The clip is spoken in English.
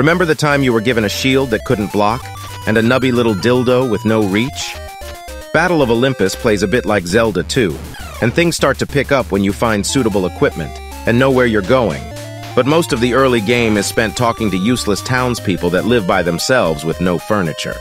Remember the time you were given a shield that couldn't block, and a nubby little dildo with no reach? Battle of Olympus plays a bit like Zelda 2, and things start to pick up when you find suitable equipment and know where you're going. But most of the early game is spent talking to useless townspeople that live by themselves with no furniture.